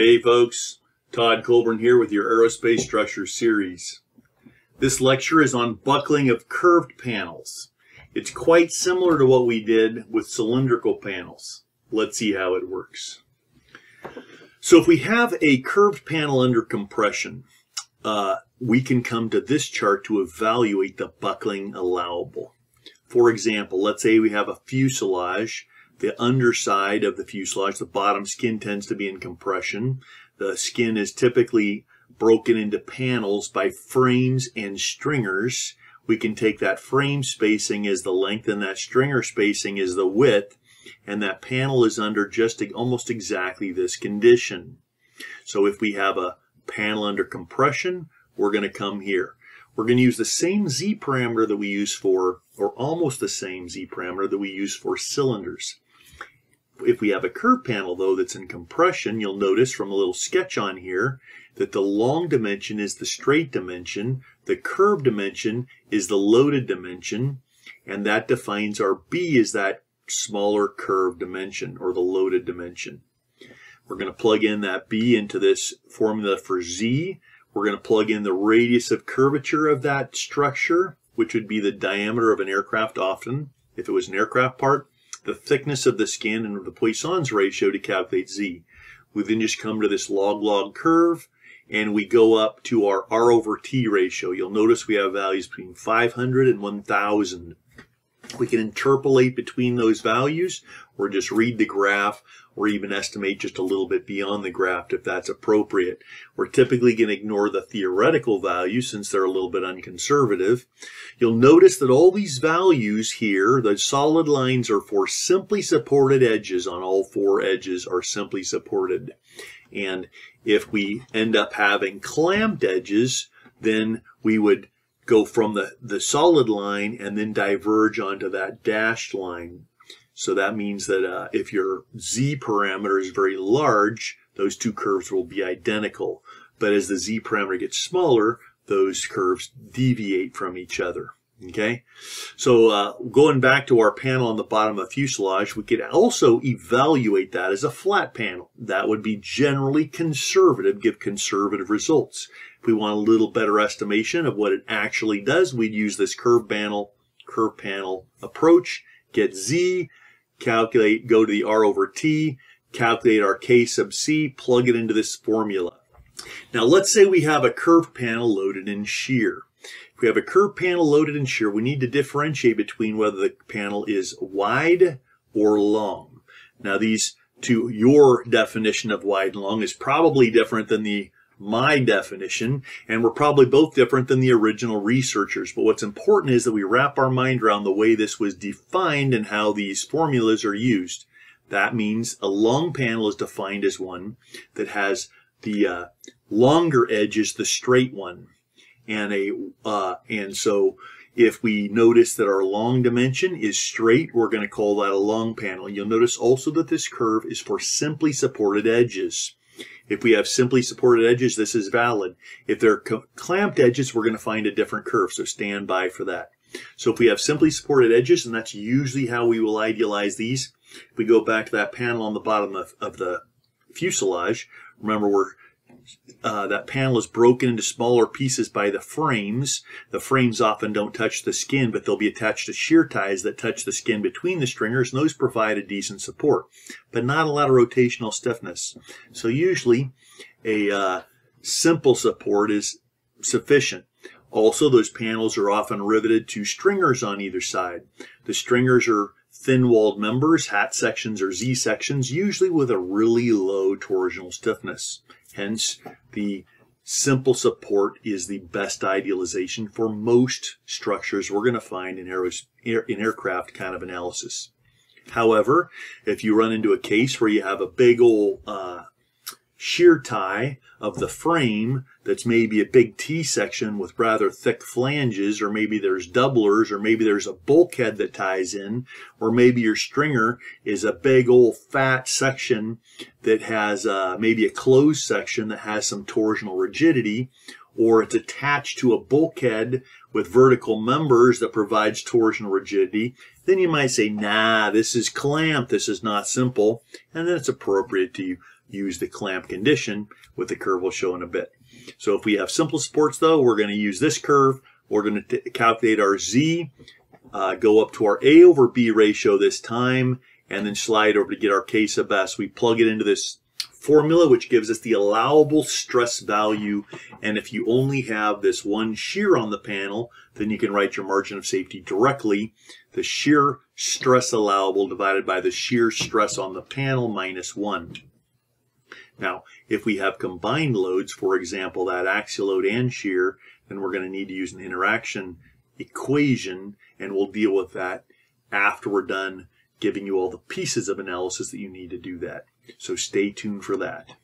Hey folks, Todd Coburn here with your Aerospace Structure series. This lecture is on buckling of curved panels. It's quite similar to what we did with cylindrical panels. Let's see how it works. So if we have a curved panel under compression, uh, we can come to this chart to evaluate the buckling allowable. For example, let's say we have a fuselage the underside of the fuselage, the bottom skin tends to be in compression. The skin is typically broken into panels by frames and stringers. We can take that frame spacing as the length and that stringer spacing as the width, and that panel is under just almost exactly this condition. So if we have a panel under compression, we're going to come here. We're going to use the same Z parameter that we use for, or almost the same Z parameter that we use for cylinders. If we have a curve panel though that's in compression, you'll notice from a little sketch on here that the long dimension is the straight dimension, the curved dimension is the loaded dimension, and that defines our B as that smaller curved dimension or the loaded dimension. We're going to plug in that B into this formula for Z. We're going to plug in the radius of curvature of that structure, which would be the diameter of an aircraft often, if it was an aircraft part the thickness of the skin and the Poisson's ratio to calculate Z. We then just come to this log-log curve and we go up to our R over T ratio. You'll notice we have values between 500 and 1000. We can interpolate between those values or just read the graph or even estimate just a little bit beyond the graph if that's appropriate. We're typically going to ignore the theoretical values since they're a little bit unconservative. You'll notice that all these values here, the solid lines are for simply supported edges on all four edges are simply supported. And if we end up having clamped edges, then we would go from the, the solid line and then diverge onto that dashed line. So that means that uh, if your z parameter is very large, those two curves will be identical. But as the z parameter gets smaller, those curves deviate from each other. Okay, so uh, going back to our panel on the bottom of fuselage, we could also evaluate that as a flat panel. That would be generally conservative, give conservative results. If we want a little better estimation of what it actually does, we'd use this curve panel, curve panel approach, get Z, calculate, go to the R over T, calculate our K sub C, plug it into this formula. Now let's say we have a curved panel loaded in shear. If we have a curved panel loaded in shear, we need to differentiate between whether the panel is wide or long. Now these, to your definition of wide and long, is probably different than the my definition, and we're probably both different than the original researchers. But what's important is that we wrap our mind around the way this was defined and how these formulas are used. That means a long panel is defined as one that has the uh, longer edge is the straight one, and a uh, and so if we notice that our long dimension is straight, we're going to call that a long panel. You'll notice also that this curve is for simply supported edges. If we have simply supported edges, this is valid. If they're clamped edges, we're going to find a different curve, so stand by for that. So if we have simply supported edges, and that's usually how we will idealize these, if we go back to that panel on the bottom of, of the fuselage, remember we're uh, that panel is broken into smaller pieces by the frames. The frames often don't touch the skin, but they'll be attached to shear ties that touch the skin between the stringers, and those provide a decent support, but not a lot of rotational stiffness. So usually a uh, simple support is sufficient. Also, those panels are often riveted to stringers on either side. The stringers are thin-walled members, hat sections or Z sections, usually with a really low torsional stiffness. Hence, the simple support is the best idealization for most structures we're going to find in, in aircraft kind of analysis. However, if you run into a case where you have a big old uh, shear tie of the frame that's maybe a big T section with rather thick flanges, or maybe there's doublers, or maybe there's a bulkhead that ties in, or maybe your stringer is a big old fat section that has uh, maybe a closed section that has some torsional rigidity, or it's attached to a bulkhead with vertical members that provides torsional rigidity, then you might say, nah, this is clamped, this is not simple, and then it's appropriate to use the clamp condition with the curve we'll show in a bit. So if we have simple supports though, we're going to use this curve. We're going to calculate our Z, uh, go up to our A over B ratio this time, and then slide over to get our K sub S. We plug it into this formula, which gives us the allowable stress value. And if you only have this one shear on the panel, then you can write your margin of safety directly. The shear stress allowable divided by the shear stress on the panel minus one. Now, if we have combined loads, for example, that axial load and shear, then we're going to need to use an interaction equation, and we'll deal with that after we're done giving you all the pieces of analysis that you need to do that. So stay tuned for that.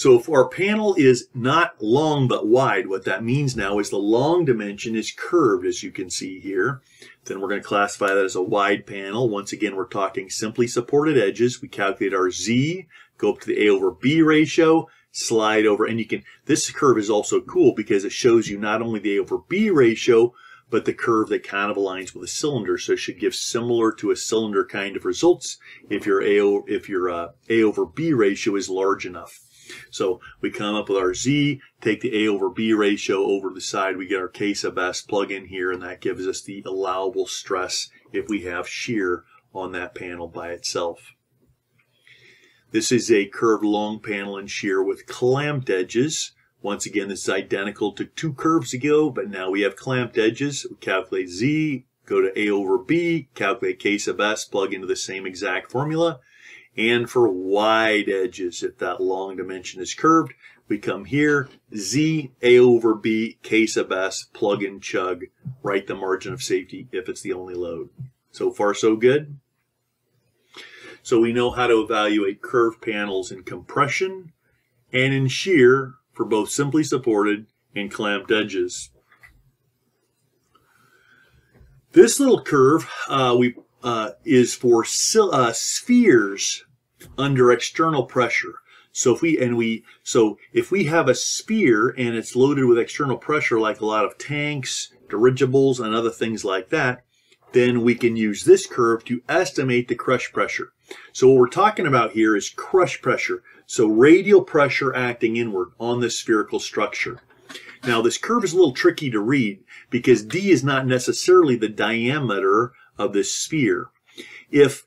So if our panel is not long but wide, what that means now is the long dimension is curved, as you can see here. Then we're going to classify that as a wide panel. Once again, we're talking simply supported edges. We calculate our Z, go up to the A over B ratio, slide over, and you can, this curve is also cool because it shows you not only the A over B ratio, but the curve that kind of aligns with a cylinder. So it should give similar to a cylinder kind of results if your A, if your uh, A over B ratio is large enough. So we come up with our Z, take the A over B ratio over to the side, we get our K sub S, plug in here, and that gives us the allowable stress if we have shear on that panel by itself. This is a curved long panel and shear with clamped edges. Once again, this is identical to two curves ago, but now we have clamped edges. We calculate Z, go to A over B, calculate K sub S, plug into the same exact formula. And for wide edges, if that long dimension is curved, we come here, Z, A over B, K sub S, plug and chug, write the margin of safety if it's the only load. So far, so good. So we know how to evaluate curved panels in compression and in shear for both simply supported and clamped edges. This little curve uh, we uh, is for uh, spheres under external pressure. So if we and we so if we have a sphere and it's loaded with external pressure, like a lot of tanks, dirigibles, and other things like that, then we can use this curve to estimate the crush pressure. So what we're talking about here is crush pressure. So radial pressure acting inward on this spherical structure. Now this curve is a little tricky to read because D is not necessarily the diameter of this sphere. If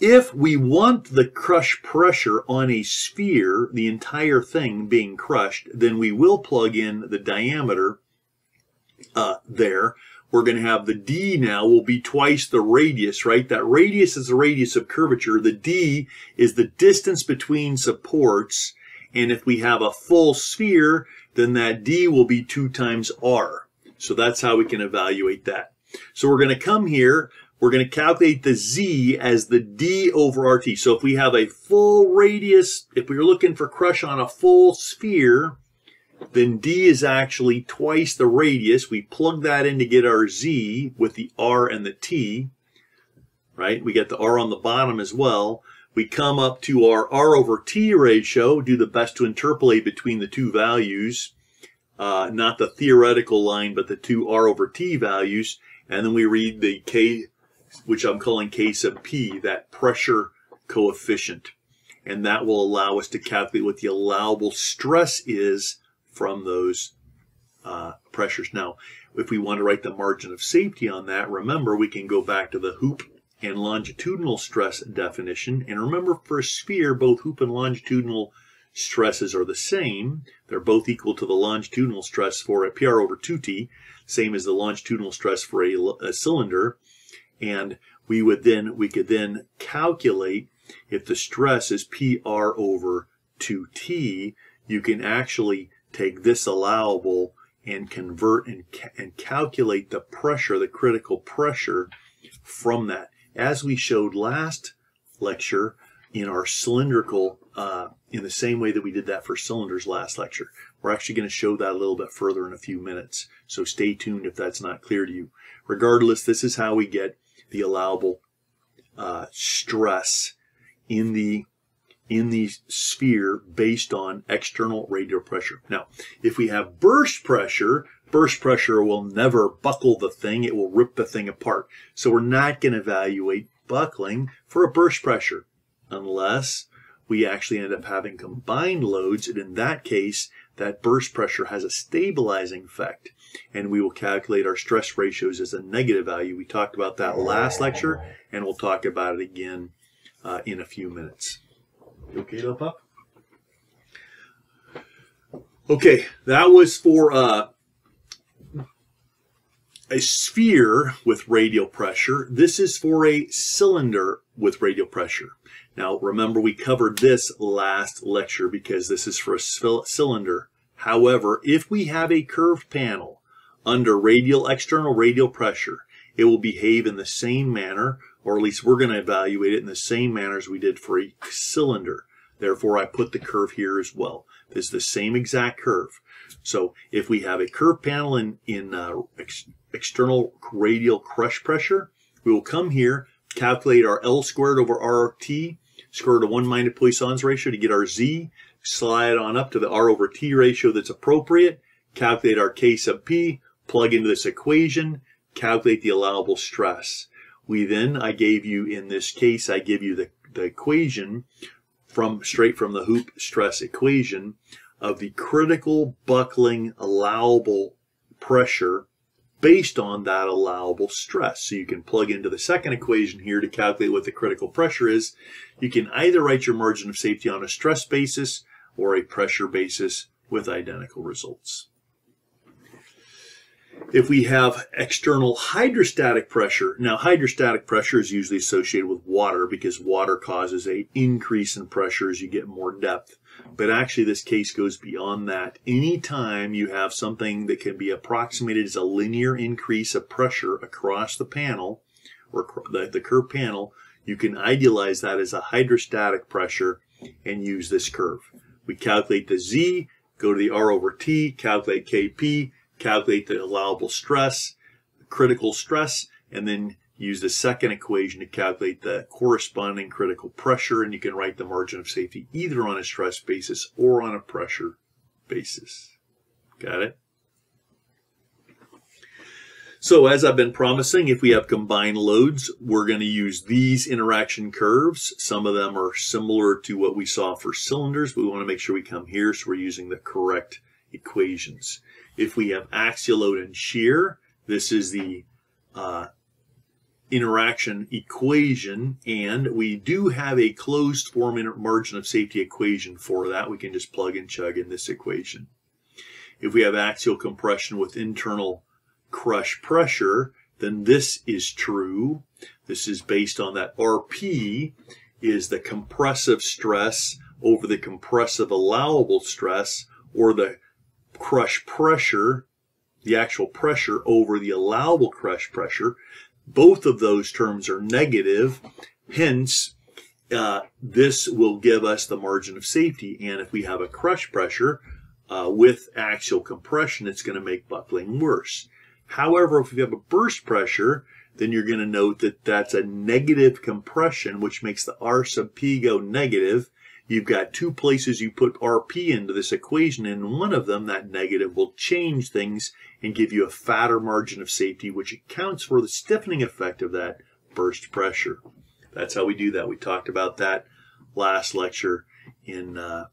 if we want the crush pressure on a sphere, the entire thing being crushed, then we will plug in the diameter uh, there we're going to have the D now will be twice the radius, right? That radius is the radius of curvature. The D is the distance between supports. And if we have a full sphere, then that D will be two times R. So that's how we can evaluate that. So we're going to come here. We're going to calculate the Z as the D over RT. So if we have a full radius, if we are looking for crush on a full sphere, then D is actually twice the radius. We plug that in to get our Z with the R and the T, right? We get the R on the bottom as well. We come up to our R over T ratio, do the best to interpolate between the two values, uh, not the theoretical line, but the two R over T values. And then we read the K, which I'm calling K sub P, that pressure coefficient. And that will allow us to calculate what the allowable stress is from those uh, pressures. Now, if we want to write the margin of safety on that, remember we can go back to the hoop and longitudinal stress definition. And remember for a sphere, both hoop and longitudinal stresses are the same. They're both equal to the longitudinal stress for a PR over 2T, same as the longitudinal stress for a, a cylinder. And we would then, we could then calculate if the stress is PR over 2T, you can actually take this allowable and convert and, and calculate the pressure, the critical pressure from that. As we showed last lecture in our cylindrical, uh, in the same way that we did that for cylinders last lecture. We're actually going to show that a little bit further in a few minutes, so stay tuned if that's not clear to you. Regardless, this is how we get the allowable uh, stress in the in the sphere based on external radial pressure. Now, if we have burst pressure, burst pressure will never buckle the thing. It will rip the thing apart. So we're not going to evaluate buckling for a burst pressure. Unless we actually end up having combined loads. And in that case, that burst pressure has a stabilizing effect. And we will calculate our stress ratios as a negative value. We talked about that last lecture, and we'll talk about it again uh, in a few minutes. You okay, little pup? Okay, that was for uh, a sphere with radial pressure. This is for a cylinder with radial pressure. Now, remember we covered this last lecture because this is for a cylinder. However, if we have a curved panel under radial, external radial pressure, it will behave in the same manner, or at least we're going to evaluate it in the same manner as we did for a cylinder. Therefore, I put the curve here as well. This is the same exact curve. So if we have a curved panel in, in uh, ex external radial crush pressure, we will come here, calculate our L squared over RT, square root of 1 minus Poisson's ratio to get our Z, slide on up to the R over T ratio that's appropriate, calculate our K sub P, plug into this equation, calculate the allowable stress. We then, I gave you, in this case, I give you the, the equation from straight from the hoop stress equation of the critical buckling allowable pressure based on that allowable stress. So you can plug into the second equation here to calculate what the critical pressure is. You can either write your margin of safety on a stress basis or a pressure basis with identical results. If we have external hydrostatic pressure, now hydrostatic pressure is usually associated with water because water causes a increase in pressure as you get more depth. But actually this case goes beyond that. Anytime you have something that can be approximated as a linear increase of pressure across the panel or the, the curved panel, you can idealize that as a hydrostatic pressure and use this curve. We calculate the Z, go to the R over T, calculate KP, calculate the allowable stress, critical stress, and then use the second equation to calculate the corresponding critical pressure, and you can write the margin of safety either on a stress basis or on a pressure basis. Got it? So as I've been promising, if we have combined loads, we're going to use these interaction curves. Some of them are similar to what we saw for cylinders. But we want to make sure we come here so we're using the correct equations. If we have axial load and shear, this is the uh, interaction equation, and we do have a closed form margin of safety equation for that. We can just plug and chug in this equation. If we have axial compression with internal crush pressure, then this is true. This is based on that RP is the compressive stress over the compressive allowable stress, or the crush pressure, the actual pressure over the allowable crush pressure. Both of those terms are negative. Hence, uh, this will give us the margin of safety. And if we have a crush pressure uh, with axial compression, it's going to make buckling worse. However, if we have a burst pressure, then you're going to note that that's a negative compression, which makes the R sub P go negative, You've got two places you put RP into this equation, and one of them, that negative, will change things and give you a fatter margin of safety, which accounts for the stiffening effect of that burst pressure. That's how we do that. We talked about that last lecture in uh,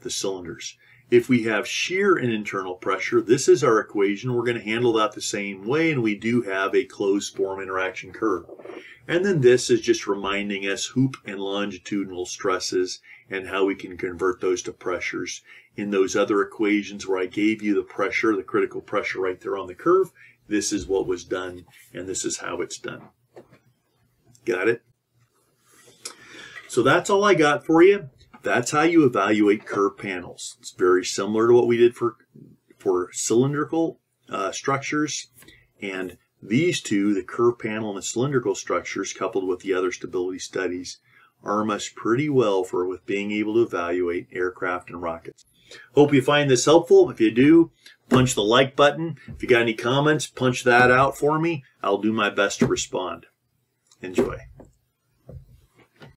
the cylinders. If we have shear and internal pressure, this is our equation. We're going to handle that the same way, and we do have a closed form interaction curve. And then this is just reminding us hoop and longitudinal stresses and how we can convert those to pressures. In those other equations where I gave you the pressure, the critical pressure right there on the curve, this is what was done and this is how it's done. Got it? So that's all I got for you. That's how you evaluate curved panels. It's very similar to what we did for, for cylindrical uh, structures. And these two, the curved panel and the cylindrical structures, coupled with the other stability studies, arm us pretty well for with being able to evaluate aircraft and rockets. Hope you find this helpful. If you do, punch the like button. If you got any comments, punch that out for me. I'll do my best to respond. Enjoy.